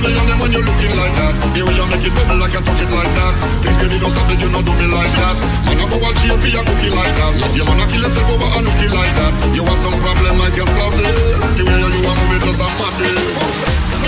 body on them when you're looking like that. The way you make it bubble, I touch it like that. Please baby, don't stop it, you know do me like that. Man, I go out here, be a cookie like that. You wanna kill himself over a nookie like that. You have some problem, I can solve it. The way you are move it, a matter.